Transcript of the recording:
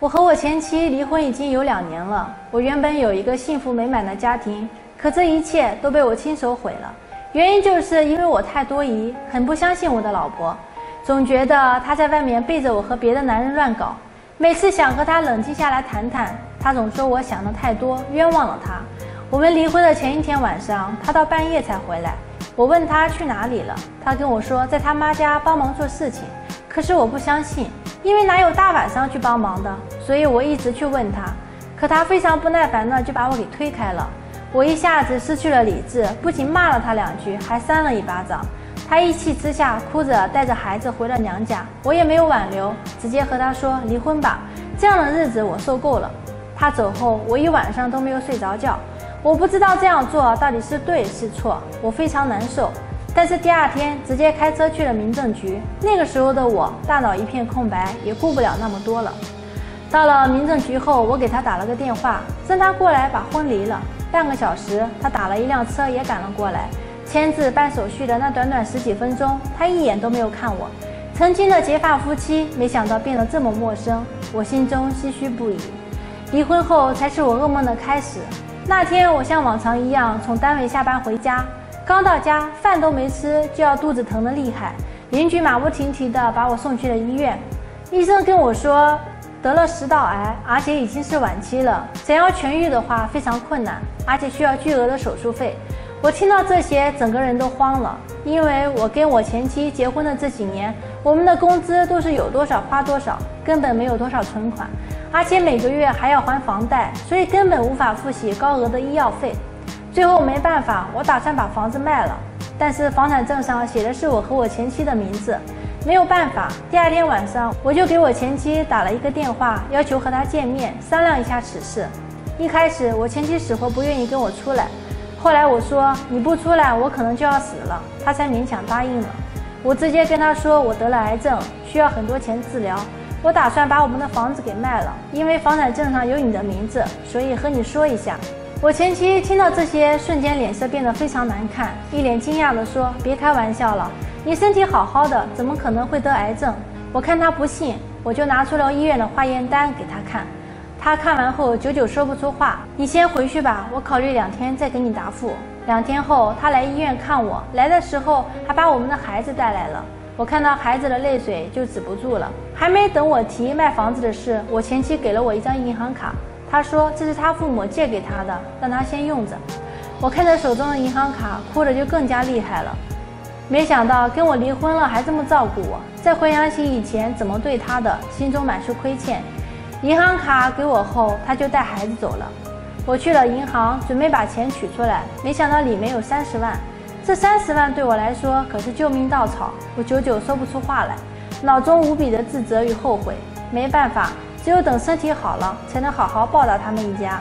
我和我前妻离婚已经有两年了。我原本有一个幸福美满的家庭，可这一切都被我亲手毁了。原因就是因为我太多疑，很不相信我的老婆，总觉得她在外面背着我和别的男人乱搞。每次想和她冷静下来谈谈，她总说我想的太多，冤枉了她。我们离婚的前一天晚上，她到半夜才回来。我问她去哪里了，她跟我说在她妈家帮忙做事情。可是我不相信。因为哪有大晚上去帮忙的，所以我一直去问他，可他非常不耐烦的就把我给推开了。我一下子失去了理智，不仅骂了他两句，还扇了一巴掌。他一气之下哭着带着孩子回了娘家，我也没有挽留，直接和他说离婚吧，这样的日子我受够了。他走后，我一晚上都没有睡着觉，我不知道这样做到底是对是错，我非常难受。但是第二天直接开车去了民政局。那个时候的我大脑一片空白，也顾不了那么多了。到了民政局后，我给他打了个电话，让他过来把婚离了。半个小时，他打了一辆车也赶了过来，签字办手续的那短短十几分钟，他一眼都没有看我。曾经的结发夫妻，没想到变得这么陌生，我心中唏嘘不已。离婚后才是我噩梦的开始。那天，我像往常一样从单位下班回家。刚到家，饭都没吃，就要肚子疼得厉害。邻居马不停蹄地把我送去了医院。医生跟我说，得了食道癌，而且已经是晚期了。想要痊愈的话非常困难，而且需要巨额的手术费。我听到这些，整个人都慌了。因为我跟我前妻结婚的这几年，我们的工资都是有多少花多少，根本没有多少存款，而且每个月还要还房贷，所以根本无法付起高额的医药费。最后没办法，我打算把房子卖了，但是房产证上写的是我和我前妻的名字，没有办法。第二天晚上，我就给我前妻打了一个电话，要求和她见面商量一下此事。一开始我前妻死活不愿意跟我出来，后来我说你不出来，我可能就要死了，她才勉强答应了。我直接跟她说我得了癌症，需要很多钱治疗，我打算把我们的房子给卖了，因为房产证上有你的名字，所以和你说一下。我前妻听到这些，瞬间脸色变得非常难看，一脸惊讶地说：“别开玩笑了，你身体好好的，怎么可能会得癌症？”我看他不信，我就拿出了医院的化验单给他看。他看完后，久久说不出话。你先回去吧，我考虑两天再给你答复。两天后，他来医院看我，来的时候还把我们的孩子带来了。我看到孩子的泪水就止不住了。还没等我提卖房子的事，我前妻给了我一张银行卡。他说这是他父母借给他的，让他先用着。我看着手中的银行卡，哭的就更加厉害了。没想到跟我离婚了还这么照顾我。再回想起以前怎么对他的，心中满是亏欠。银行卡给我后，他就带孩子走了。我去了银行，准备把钱取出来，没想到里面有三十万。这三十万对我来说可是救命稻草，我久久说不出话来，脑中无比的自责与后悔。没办法。只有等身体好了，才能好好报答他们一家。